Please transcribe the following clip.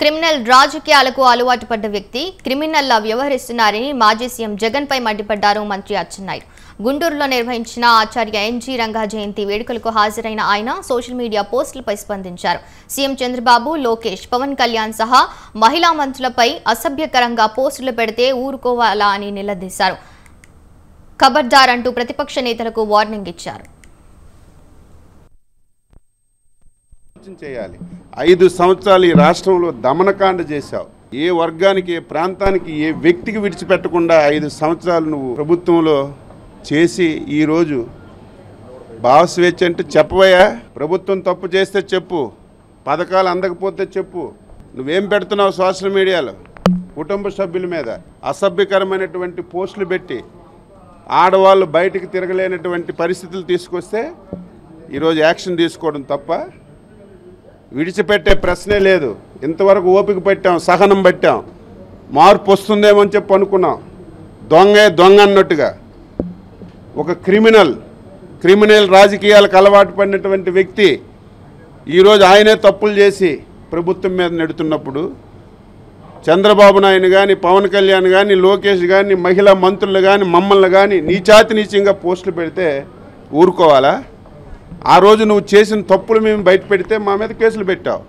Criminal రాజకీయాలకు అలవాటు పడ్డ వ్యక్తి క్రిమినల్లా వ్యవహరిస్తున్నారని మాజీ సీఎం జగన్పై మండిపడ్డారు మంత్రి అచ్చెన్నాయుడు గుంటూరులో నిర్వహించిన ఆచార్య ఎన్జీ రంగా జయంతి వేడుకలకు హాజరైన ఆయన సోషల్ మీడియా పోస్టులపై స్పందించారు. సీఎం చంద్రబాబు లోకేష్ పవన్ కళ్యాణ్ సహా మహిళా మంత్రులపై అసభ్యకరంగా పోస్టులు పెడితే ఊరుకోవాలా అని నిలదీశారు. ఖబర్దార్ అంటూ ప్రతిపక్ష నేతలకు వార్నింగ్ ఇచ్చారు. ఆలోచన చేయాలి. ఐదు సంవత్సరాలు ఈ రాష్ట్రంలో దమనకాండ చేశావు. ఏ వర్గానికి ఏ ప్రాంతానికి ఏ వ్యక్తికి విడిచిపెట్టకుండా ఐదు సంవత్సరాలు నువ్వు ప్రభుత్వంలో చేసి ఈరోజు భావస్వేచ్ఛ అంటే చెప్పవయ్యా? ప్రభుత్వం తప్పు చేస్తే చెప్పు. పథకాలు అందకపోతే చెప్పు. నువ్వేం పెడుతున్నావు సోషల్ మీడియాలో? కుటుంబ సభ్యుల మీద అసభ్యకరమైనటువంటి పోస్టులు పెట్టి ఆడవాళ్ళు బయటికి తిరగలేనటువంటి పరిస్థితులు తీసుకొస్తే ఈరోజు యాక్షన్ తీసుకోవడం తప్ప విడిచిపెట్టే ప్రశ్నే లేదు. ఇంతవరకు ఓపిక పెట్టాం సహనం పెట్టాం. మార్పు వస్తుందేమో అని చెప్పి అనుకున్నాం. దొంగే దొంగ అన్నట్టుగా. ఒక క్రిమినల్ క్రిమినల్ రాజకీయాలకు అలవాటు పడినటువంటి వ్యక్తి ఈరోజు ఆయనే తప్పులు చేసి ప్రభుత్వం మీద నెడుతున్నప్పుడు చంద్రబాబు నాయుడు కానీ పవన్ కళ్యాణ్ కానీ లోకేష్ కానీ మహిళా మంత్రులు కానీ మమ్మల్ని కానీ నీచాతి నీచంగా పోస్టులు పెడితే ఊరుకోవాలా? ఆ రోజు నువ్వు చేసిన తప్పులు మేము బయట పెడితే మా మీద కేసులు పెట్టావు.